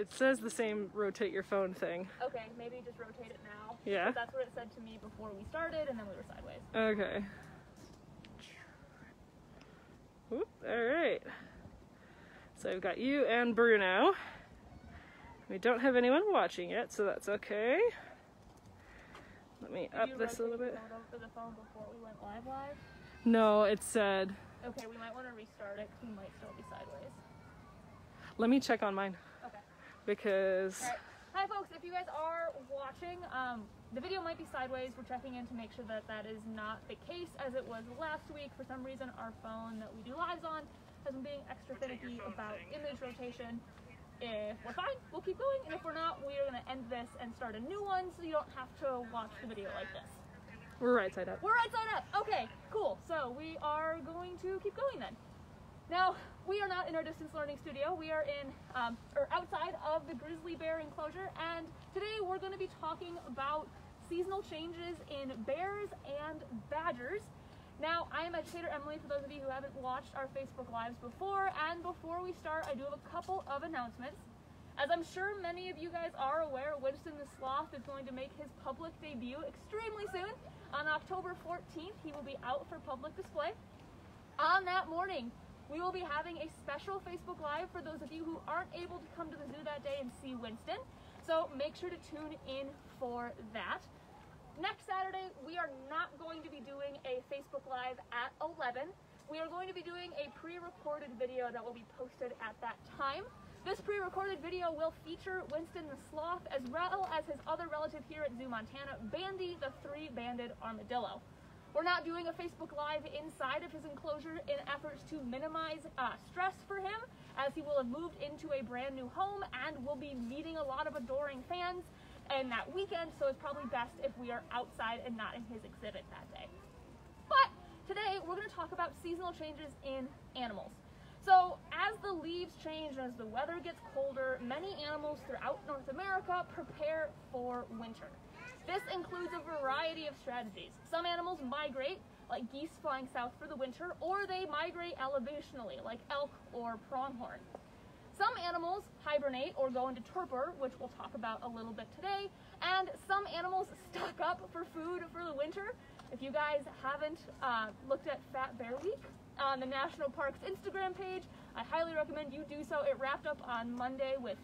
It says the same rotate your phone thing. Okay, maybe just rotate it now. Yeah. But that's what it said to me before we started, and then we were sideways. Okay. Whoop, all right. So we've got you and Bruno. We don't have anyone watching yet, so that's okay. Let me Did up this a little bit. the phone over the phone before we went live live? No, it said. Okay, we might want to restart it. we might still be sideways. Let me check on mine Okay. Because. All right. Hi, folks. If you guys are watching, um, the video might be sideways. We're checking in to make sure that that is not the case as it was last week. For some reason, our phone that we do lives on has been being extra finicky about image rotation. If we're fine, we'll keep going. And if we're not, we are going to end this and start a new one so you don't have to watch the video like this. We're right side up. We're right side up. Okay, cool. So we are going to keep going then. Now, we are not in our distance learning studio. We are in, um, or outside of the grizzly bear enclosure. And today we're going to be talking about seasonal changes in bears and badgers. Now, I am educator Emily for those of you who haven't watched our Facebook Lives before. And before we start, I do have a couple of announcements. As I'm sure many of you guys are aware, Winston the Sloth is going to make his public debut extremely soon. On October 14th, he will be out for public display. On that morning, we will be having a special Facebook Live for those of you who aren't able to come to the zoo that day and see Winston. So make sure to tune in for that. Next Saturday, we are not going to be doing a Facebook Live at 11. We are going to be doing a pre-recorded video that will be posted at that time. This pre-recorded video will feature Winston the Sloth as well as his other relative here at Zoo Montana, Bandy the three-banded armadillo. We're not doing a Facebook Live inside of his enclosure in efforts to minimize uh, stress for him, as he will have moved into a brand new home and will be meeting a lot of adoring fans in that weekend, so it's probably best if we are outside and not in his exhibit that day. But today we're going to talk about seasonal changes in animals. So, as the leaves change and as the weather gets colder, many animals throughout North America prepare for winter. This includes a variety of strategies. Some animals migrate, like geese flying south for the winter, or they migrate elevationally, like elk or pronghorn. Some animals hibernate or go into torpor, which we'll talk about a little bit today, and some animals stock up for food for the winter. If you guys haven't uh, looked at Fat Bear Week on the National Parks Instagram page, I highly recommend you do so. It wrapped up on Monday with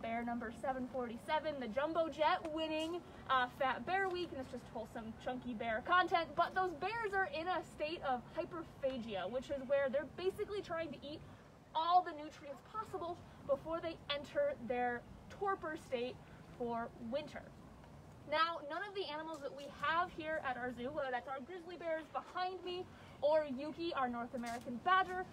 bear number 747, the jumbo jet winning uh, Fat Bear Week, and it's just wholesome, chunky bear content. But those bears are in a state of hyperphagia, which is where they're basically trying to eat all the nutrients possible before they enter their torpor state for winter. Now, none of the animals that we have here at our zoo, whether that's our grizzly bears behind me or Yuki, our North American badger,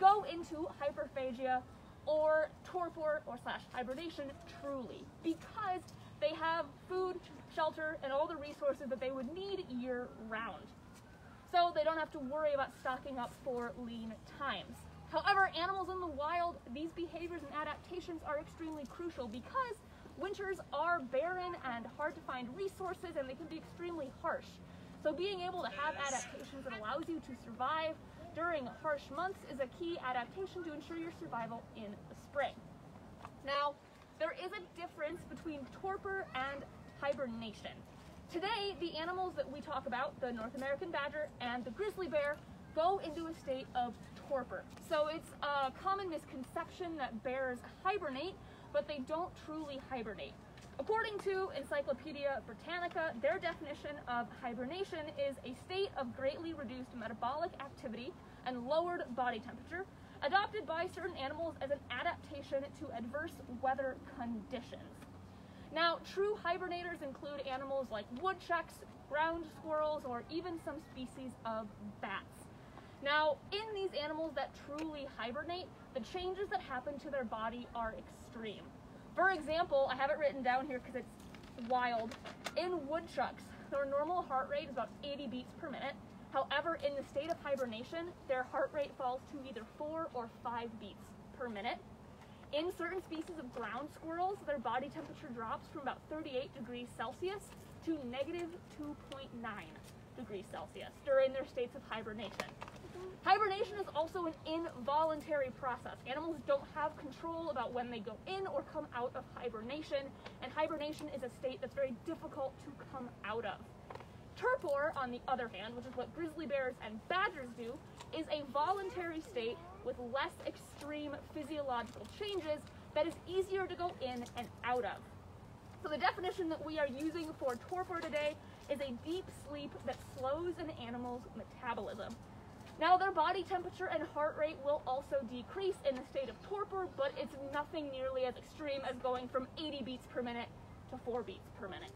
go into hyperphagia or torpor or slash hibernation truly because they have food, shelter, and all the resources that they would need year round. So they don't have to worry about stocking up for lean times. However, animals in the wild, these behaviors and adaptations are extremely crucial because winters are barren and hard to find resources and they can be extremely harsh. So being able to have adaptations that allows you to survive during harsh months is a key adaptation to ensure your survival in the spring. Now, there is a difference between torpor and hibernation. Today, the animals that we talk about, the North American badger and the grizzly bear, go into a state of torpor. So it's a common misconception that bears hibernate, but they don't truly hibernate. According to Encyclopedia Britannica, their definition of hibernation is a state of greatly reduced metabolic activity and lowered body temperature, adopted by certain animals as an adaptation to adverse weather conditions. Now, true hibernators include animals like woodchucks, ground squirrels, or even some species of bats. Now, in these animals that truly hibernate, the changes that happen to their body are extreme. For example, I have it written down here because it's wild. In woodchucks, their normal heart rate is about 80 beats per minute. However, in the state of hibernation, their heart rate falls to either 4 or 5 beats per minute. In certain species of ground squirrels, their body temperature drops from about 38 degrees Celsius to negative 2.9 degrees Celsius during their states of hibernation. Hibernation is also an involuntary process. Animals don't have control about when they go in or come out of hibernation, and hibernation is a state that's very difficult to come out of. Torpor, on the other hand, which is what grizzly bears and badgers do, is a voluntary state with less extreme physiological changes that is easier to go in and out of. So the definition that we are using for torpor today is a deep sleep that slows an animal's metabolism. Now, their body temperature and heart rate will also decrease in the state of torpor, but it's nothing nearly as extreme as going from 80 beats per minute to 4 beats per minute.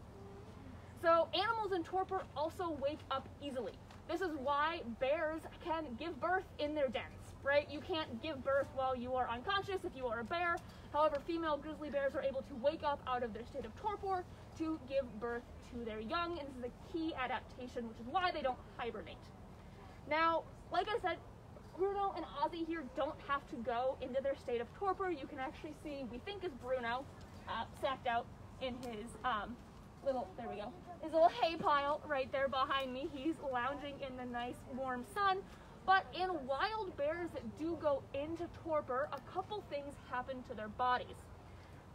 So, animals in torpor also wake up easily. This is why bears can give birth in their dens, right? You can't give birth while you are unconscious if you are a bear. However, female grizzly bears are able to wake up out of their state of torpor to give birth to their young, and this is a key adaptation, which is why they don't hibernate. Now, like I said, Bruno and Ozzy here don't have to go into their state of torpor. You can actually see, we think is Bruno, uh, sacked out in his um, little, there we go, his little hay pile right there behind me. He's lounging in the nice warm sun. But in wild bears that do go into torpor, a couple things happen to their bodies.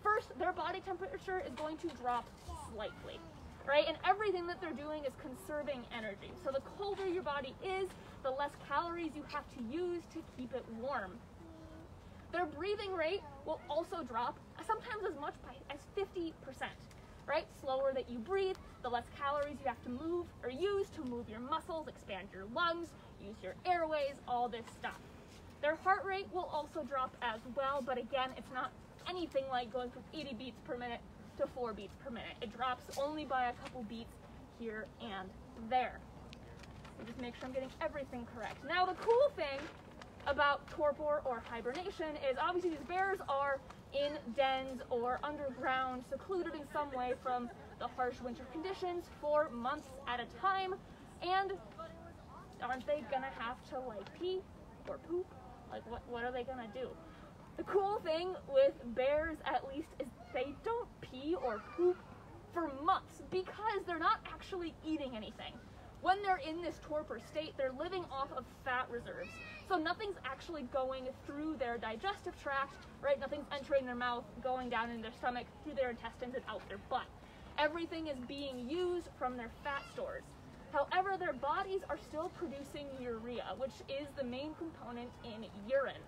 First, their body temperature is going to drop slightly, right? And everything that they're doing is conserving energy. So the colder your body is, the less calories you have to use to keep it warm. Their breathing rate will also drop, sometimes as much as 50%, right? Slower that you breathe, the less calories you have to move or use to move your muscles, expand your lungs, use your airways, all this stuff. Their heart rate will also drop as well, but again, it's not anything like going from 80 beats per minute to 4 beats per minute. It drops only by a couple beats here and there. So just make sure I'm getting everything correct. Now the cool thing about torpor or hibernation is obviously these bears are in dens or underground, secluded in some way from the harsh winter conditions for months at a time. And aren't they gonna have to like pee or poop? Like what, what are they gonna do? The cool thing with bears at least is they or poop for months because they're not actually eating anything. When they're in this torpor state, they're living off of fat reserves. So nothing's actually going through their digestive tract, right? Nothing's entering their mouth, going down in their stomach, through their intestines, and out their butt. Everything is being used from their fat stores. However, their bodies are still producing urea, which is the main component in urine.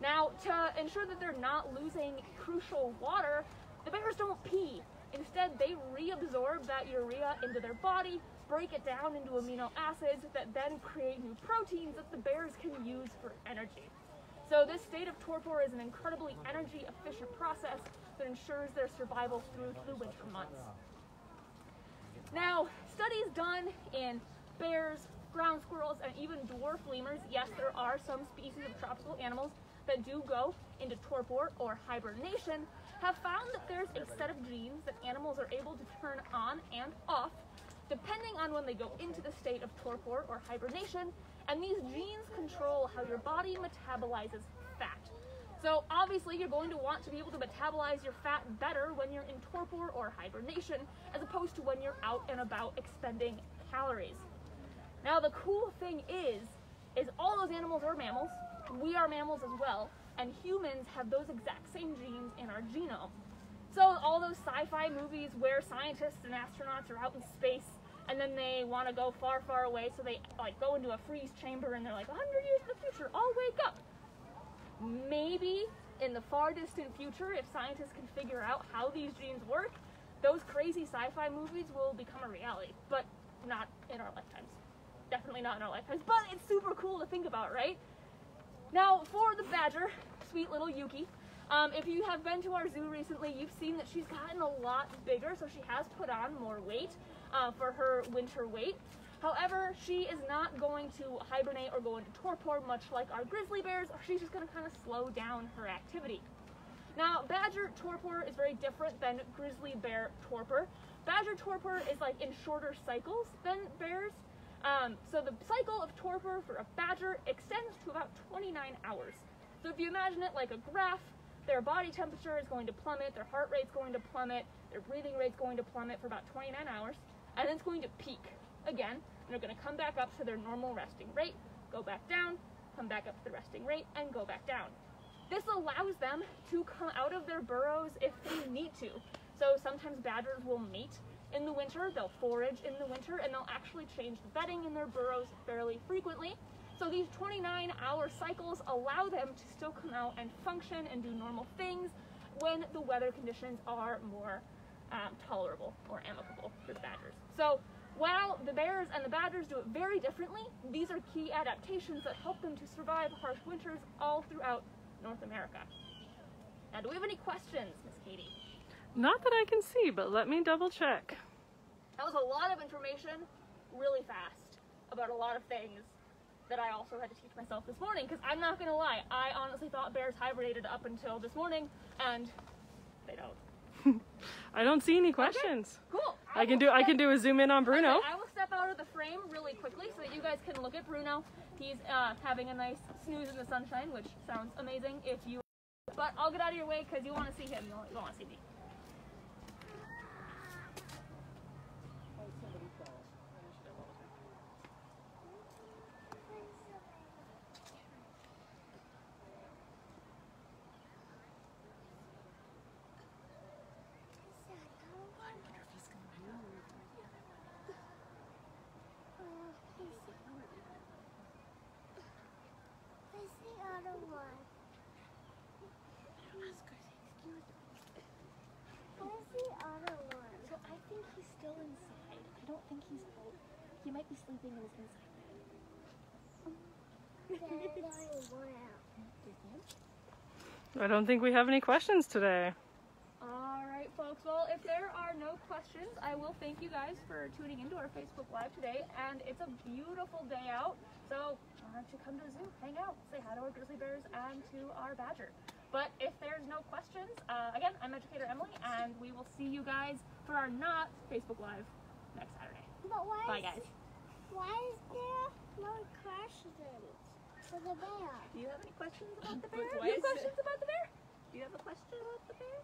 Now, to ensure that they're not losing crucial water, the bears don't pee. Instead, they reabsorb that urea into their body, break it down into amino acids that then create new proteins that the bears can use for energy. So this state of torpor is an incredibly energy efficient process that ensures their survival through the winter months. Now, studies done in bears, ground squirrels, and even dwarf lemurs, yes, there are some species of tropical animals that do go into torpor or hibernation, have found that there's a set of genes that animals are able to turn on and off depending on when they go into the state of torpor or hibernation, and these genes control how your body metabolizes fat. So obviously you're going to want to be able to metabolize your fat better when you're in torpor or hibernation as opposed to when you're out and about expending calories. Now the cool thing is, is all those animals are mammals, we are mammals as well, and humans have those exact same genes in our genome. So all those sci-fi movies where scientists and astronauts are out in space and then they want to go far, far away, so they like go into a freeze chamber and they're like, 100 years in the future, I'll wake up. Maybe in the far distant future, if scientists can figure out how these genes work, those crazy sci-fi movies will become a reality, but not in our lifetimes. Definitely not in our lifetimes, but it's super cool to think about, right? Now, for the badger, sweet little Yuki, um, if you have been to our zoo recently, you've seen that she's gotten a lot bigger, so she has put on more weight uh, for her winter weight. However, she is not going to hibernate or go into torpor much like our grizzly bears, she's just going to kind of slow down her activity. Now, badger torpor is very different than grizzly bear torpor. Badger torpor is like in shorter cycles than bears. Um, so the cycle of torpor for a badger extends to about 29 hours. So if you imagine it like a graph, their body temperature is going to plummet, their heart rate's going to plummet, their breathing rate's going to plummet for about 29 hours, and then it's going to peak again, and they're going to come back up to their normal resting rate go back down, come back up to the resting rate, and go back down. This allows them to come out of their burrows if they need to. So sometimes badgers will mate in the winter, they'll forage in the winter, and they'll actually change the bedding in their burrows fairly frequently. So these 29 hour cycles allow them to still come out and function and do normal things when the weather conditions are more um, tolerable or amicable for the badgers. So while the bears and the badgers do it very differently, these are key adaptations that help them to survive harsh winters all throughout North America. Now, do we have any questions, Miss Katie? Not that I can see, but let me double check. That was a lot of information really fast about a lot of things that I also had to teach myself this morning because I'm not gonna lie, I honestly thought bears hibernated up until this morning and they don't. I don't see any questions. Cool. I can will do I can do a zoom in on Bruno. Okay, I will step out of the frame really quickly so that you guys can look at Bruno. He's uh, having a nice snooze in the sunshine, which sounds amazing if you. But I'll get out of your way because you want to see him. You you don't want to see me. Where's the other one? Where's the other one? So I think he's still inside. I don't think he's out. He might be sleeping in his inside bed. There's only one out. I don't think we have any questions today. All right, folks. Well, if there are no questions, I will thank you guys for tuning into our Facebook Live today. And it's a beautiful day out, so why don't you come to the zoo, hang out, say hi to our grizzly bears and to our badger. But if there's no questions, uh, again, I'm Educator Emily, and we will see you guys for our not Facebook Live next Saturday. But why Bye, guys. why is there no questions for the bear? Do you have any questions about the bear? Do you have is it- questions about the bear? Do you have a question about the bear?